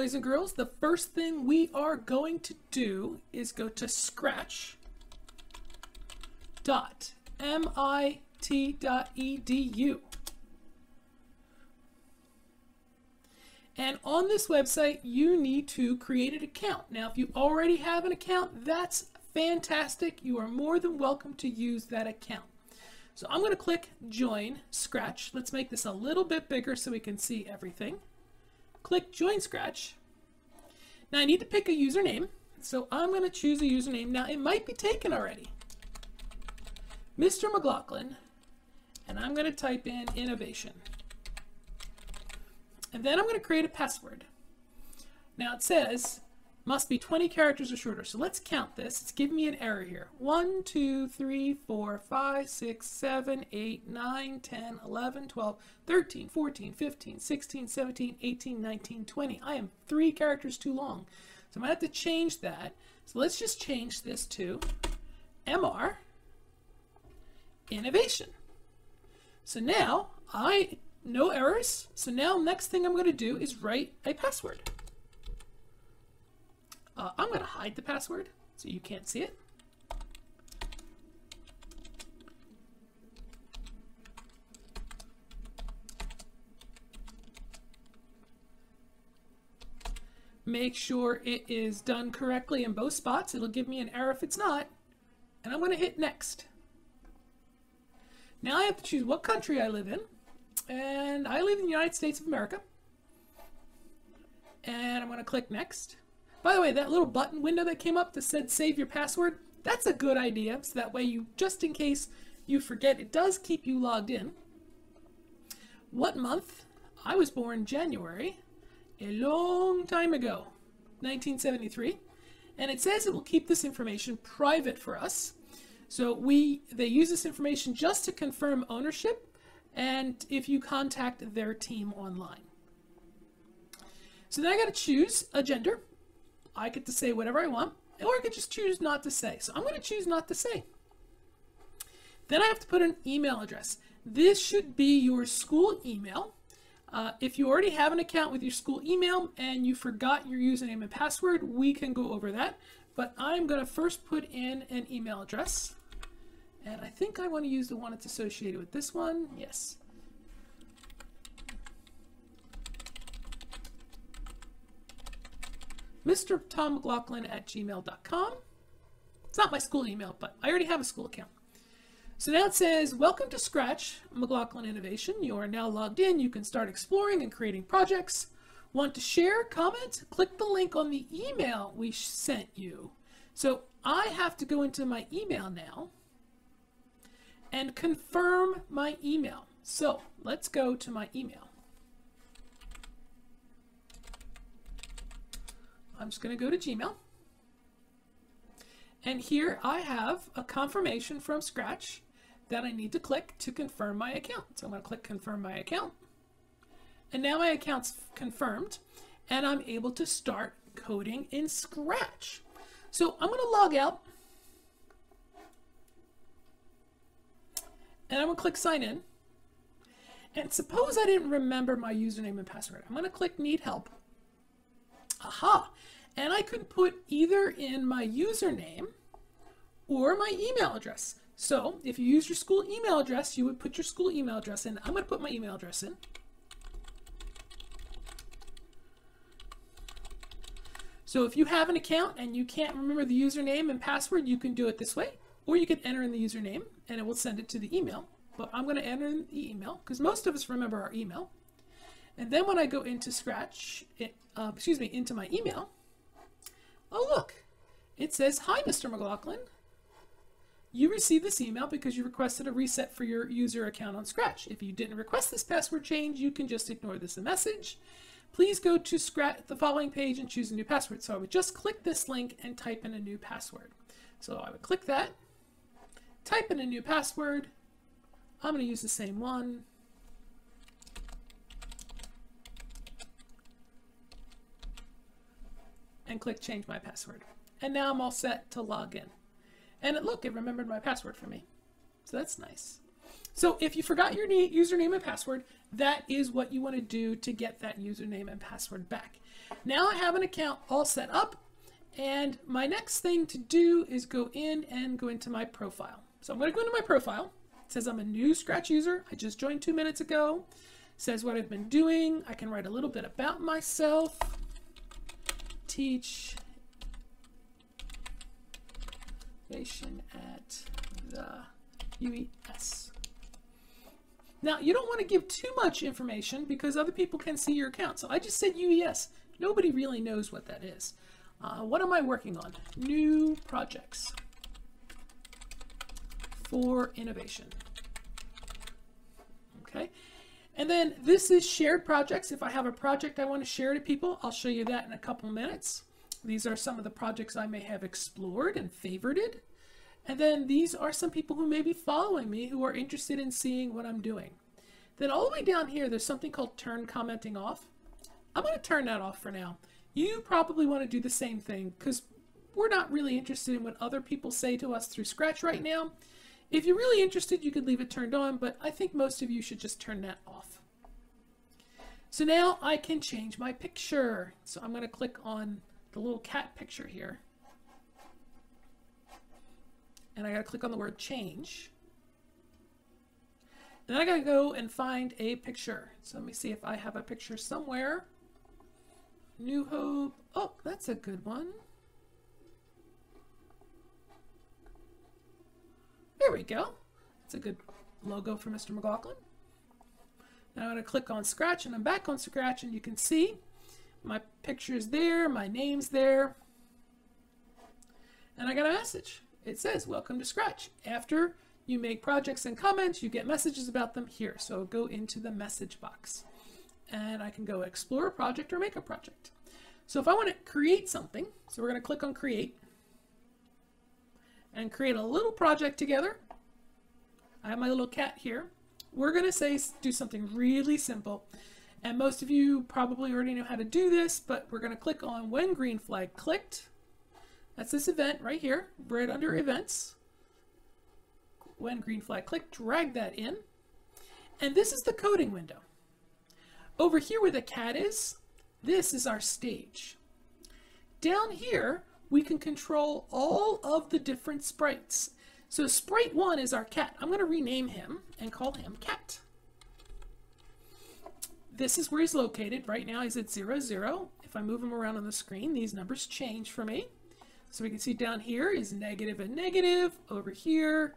Boys and girls. The first thing we are going to do is go to scratch dot mit. And on this website, you need to create an account. Now, if you already have an account, that's fantastic. You are more than welcome to use that account. So I'm going to click Join Scratch. Let's make this a little bit bigger so we can see everything. Click Join Scratch. Now I need to pick a username. So I'm going to choose a username. Now it might be taken already. Mr. McLaughlin. And I'm going to type in innovation. And then I'm going to create a password. Now it says must be 20 characters or shorter. So let's count this. It's giving me an error here. 1, 2, 3, 4, 5, 6, 7, 8, 9, 10, 11, 12, 13, 14, 15, 16, 17, 18, 19, 20. I am three characters too long. So I'm going to have to change that. So let's just change this to MR Innovation. So now I, no errors. So now next thing I'm going to do is write a password. Uh, I'm going to hide the password so you can't see it. Make sure it is done correctly in both spots. It'll give me an error if it's not. And I'm going to hit next. Now I have to choose what country I live in. And I live in the United States of America. And I'm going to click next. By the way, that little button window that came up that said save your password, that's a good idea. So that way you, just in case you forget, it does keep you logged in. What month? I was born January, a long time ago, 1973. And it says it will keep this information private for us. So we they use this information just to confirm ownership and if you contact their team online. So then I got to choose a gender. I get to say whatever I want, or I could just choose not to say. So I'm going to choose not to say. Then I have to put an email address. This should be your school email. Uh, if you already have an account with your school email and you forgot your username and password, we can go over that. But I'm going to first put in an email address. And I think I want to use the one that's associated with this one. Yes. Mr. Tom McLaughlin at gmail.com. It's not my school email, but I already have a school account. So now it says, Welcome to Scratch, McLaughlin Innovation. You are now logged in. You can start exploring and creating projects. Want to share, comment? Click the link on the email we sent you. So I have to go into my email now and confirm my email. So let's go to my email. I'm just going to go to Gmail. And here I have a confirmation from Scratch that I need to click to confirm my account. So I'm going to click confirm my account. And now my account's confirmed and I'm able to start coding in Scratch. So I'm going to log out and I'm going to click sign in. And suppose I didn't remember my username and password. I'm going to click need help. Aha! And I could put either in my username or my email address. So if you use your school email address, you would put your school email address in. I'm going to put my email address in. So if you have an account and you can't remember the username and password, you can do it this way. Or you can enter in the username and it will send it to the email. But I'm going to enter in the email because most of us remember our email. And then when I go into Scratch, it, uh, excuse me, into my email, oh look, it says, Hi, Mr. McLaughlin. You received this email because you requested a reset for your user account on Scratch. If you didn't request this password change, you can just ignore this message. Please go to Scratch, the following page and choose a new password. So I would just click this link and type in a new password. So I would click that, type in a new password. I'm going to use the same one. Click change my password. And now I'm all set to log in. And it, look, it remembered my password for me. So that's nice. So if you forgot your username and password, that is what you want to do to get that username and password back. Now I have an account all set up and my next thing to do is go in and go into my profile. So I'm going to go into my profile. It says I'm a new Scratch user. I just joined two minutes ago. It says what I've been doing. I can write a little bit about myself. Teach innovation at the UES. Now, you don't want to give too much information because other people can see your account. So I just said UES. Nobody really knows what that is. Uh, what am I working on? New projects for innovation. And then this is shared projects. If I have a project I want to share to people, I'll show you that in a couple minutes. These are some of the projects I may have explored and favorited. And then these are some people who may be following me who are interested in seeing what I'm doing. Then all the way down here, there's something called turn commenting off. I'm going to turn that off for now. You probably want to do the same thing because we're not really interested in what other people say to us through Scratch right now. If you're really interested, you could leave it turned on, but I think most of you should just turn that off. So now I can change my picture. So I'm going to click on the little cat picture here. And I got to click on the word change. Then I got to go and find a picture. So let me see if I have a picture somewhere. New Hope. Oh, that's a good one. There we go. That's a good logo for Mr. McLaughlin. Now I'm going to click on Scratch and I'm back on Scratch and you can see my picture's there, my name's there. And I got a message. It says, welcome to Scratch. After you make projects and comments, you get messages about them here. So go into the message box and I can go explore a project or make a project. So if I want to create something, so we're going to click on create and create a little project together. I have my little cat here. We're going to say do something really simple. And most of you probably already know how to do this, but we're going to click on when green flag clicked. That's this event right here, right under events. When green flag clicked, drag that in. And this is the coding window. Over here where the cat is, this is our stage. Down here, we can control all of the different sprites. So sprite one is our cat. I'm going to rename him and call him cat. This is where he's located. Right now he's at 0, 0. If I move him around on the screen, these numbers change for me. So we can see down here is negative and negative. Over here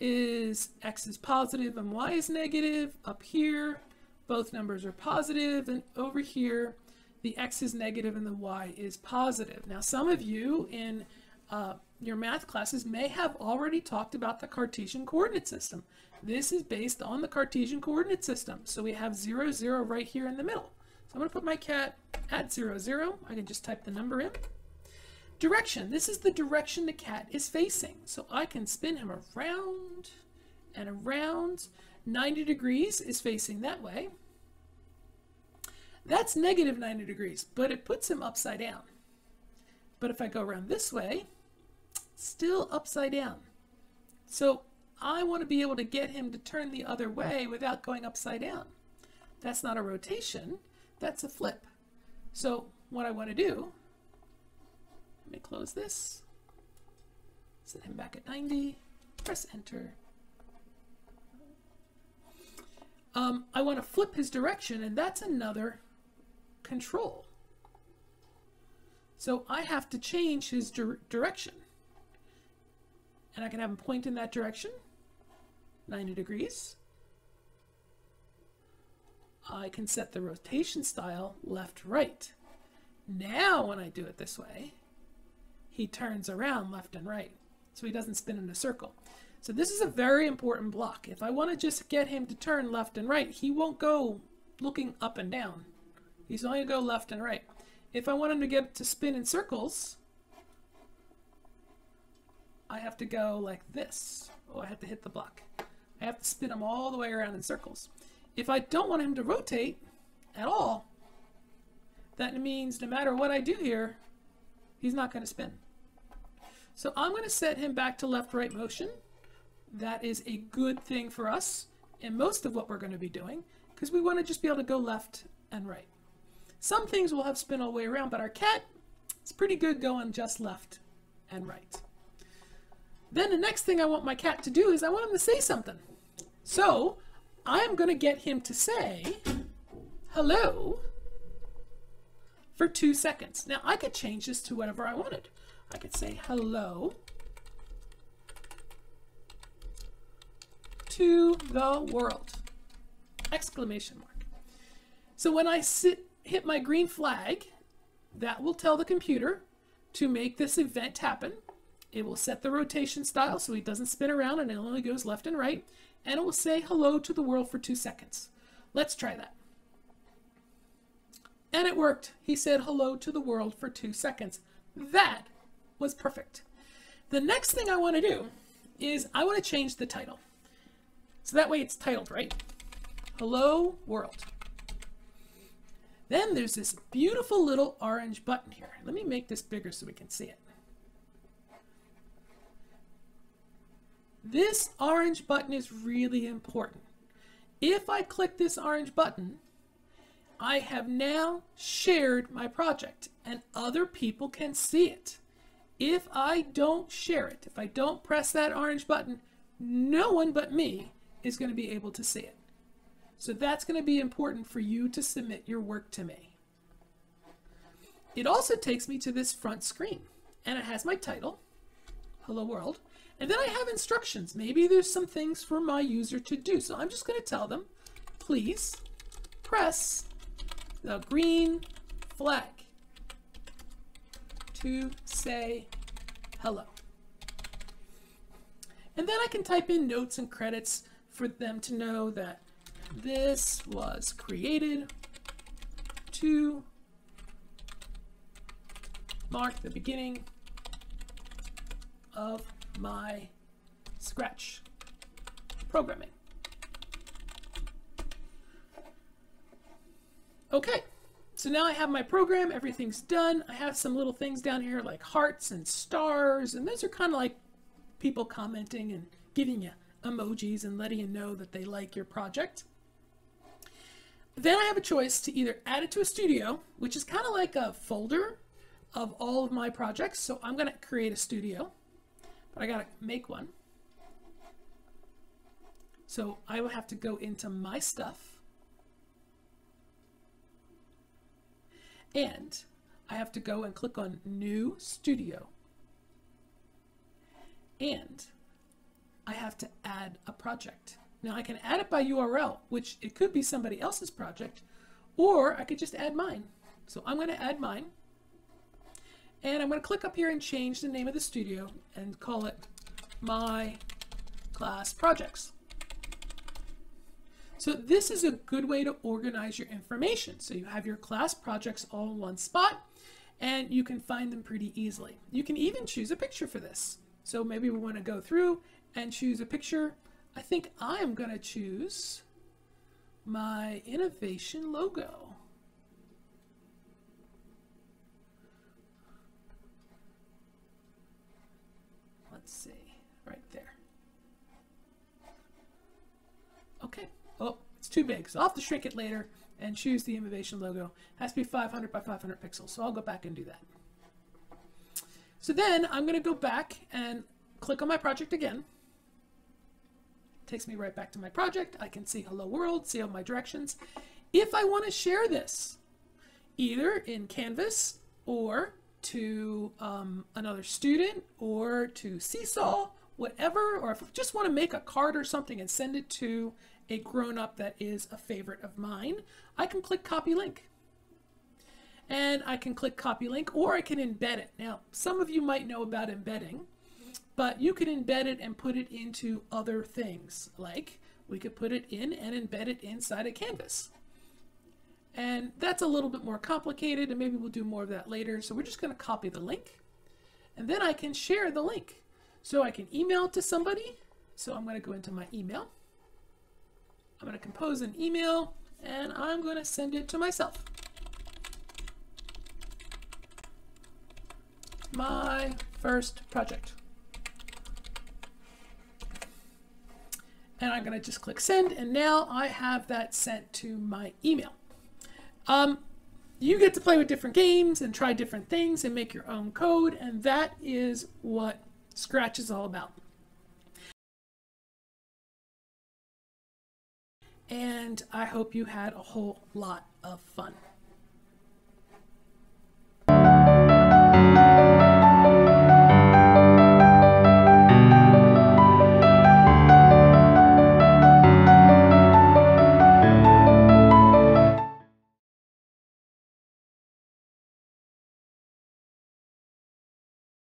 is x is positive and y is negative. Up here, both numbers are positive, and over here, the x is negative and the y is positive. Now, some of you in uh, your math classes may have already talked about the Cartesian coordinate system. This is based on the Cartesian coordinate system. So we have 0, 0 right here in the middle. So I'm going to put my cat at 0, 0. I can just type the number in. Direction. This is the direction the cat is facing. So I can spin him around and around. 90 degrees is facing that way. That's negative 90 degrees, but it puts him upside down. But if I go around this way, still upside down. So I want to be able to get him to turn the other way without going upside down. That's not a rotation, that's a flip. So what I want to do let me close this. Set him back at 90. Press enter. Um, I want to flip his direction, and that's another control. So I have to change his di direction. And I can have him point in that direction, 90 degrees. I can set the rotation style left, right. Now when I do it this way, he turns around left and right. So he doesn't spin in a circle. So this is a very important block. If I want to just get him to turn left and right, he won't go looking up and down. He's only going to go left and right. If I want him to get to spin in circles, I have to go like this. Oh, I have to hit the block. I have to spin him all the way around in circles. If I don't want him to rotate at all, that means no matter what I do here, he's not going to spin. So I'm going to set him back to left-right motion. That is a good thing for us in most of what we're going to be doing because we want to just be able to go left and right. Some things will have spin all the way around, but our cat is pretty good going just left and right. Then the next thing I want my cat to do is I want him to say something. So I'm going to get him to say hello for two seconds. Now I could change this to whatever I wanted. I could say hello to the world. Exclamation mark. So when I sit, hit my green flag, that will tell the computer to make this event happen. It will set the rotation style so he doesn't spin around and it only goes left and right. And it will say hello to the world for two seconds. Let's try that. And it worked. He said hello to the world for two seconds. That was perfect. The next thing I want to do is I want to change the title. So that way it's titled, right? Hello World. Then there's this beautiful little orange button here. Let me make this bigger so we can see it. This orange button is really important. If I click this orange button, I have now shared my project and other people can see it. If I don't share it, if I don't press that orange button, no one but me is going to be able to see it. So that's going to be important for you to submit your work to me. It also takes me to this front screen and it has my title, Hello World, and then I have instructions. Maybe there's some things for my user to do. So I'm just going to tell them, please press the green flag to say hello. And then I can type in notes and credits for them to know that this was created to mark the beginning of my Scratch programming. Okay, so now I have my program, everything's done. I have some little things down here like hearts and stars, and those are kind of like people commenting and giving you emojis and letting you know that they like your project. Then I have a choice to either add it to a studio, which is kind of like a folder of all of my projects. So I'm going to create a studio, but I got to make one. So I will have to go into my stuff And I have to go and click on New Studio. And I have to add a project. Now I can add it by URL, which it could be somebody else's project, or I could just add mine. So I'm going to add mine. And I'm going to click up here and change the name of the studio and call it My Class Projects. So this is a good way to organize your information. So you have your class projects all in one spot and you can find them pretty easily. You can even choose a picture for this. So maybe we want to go through and choose a picture. I think I am going to choose my innovation logo. Let's see, right there. Okay. Oh, it's too big. So I'll have to shrink it later and choose the innovation logo. It has to be 500 by 500 pixels. So I'll go back and do that. So then I'm going to go back and click on my project again. Takes me right back to my project. I can see hello world, see all my directions. If I want to share this, either in Canvas or to um, another student or to Seesaw, whatever, or if I just want to make a card or something and send it to a grown-up that is a favorite of mine, I can click copy link. And I can click copy link or I can embed it. Now, some of you might know about embedding, but you can embed it and put it into other things. Like we could put it in and embed it inside a canvas. And that's a little bit more complicated and maybe we'll do more of that later. So we're just going to copy the link and then I can share the link. So I can email it to somebody. So I'm going to go into my email I'm going to compose an email and I'm going to send it to myself. My first project. And I'm going to just click send, and now I have that sent to my email. Um, you get to play with different games and try different things and make your own code, and that is what Scratch is all about. And I hope you had a whole lot of fun.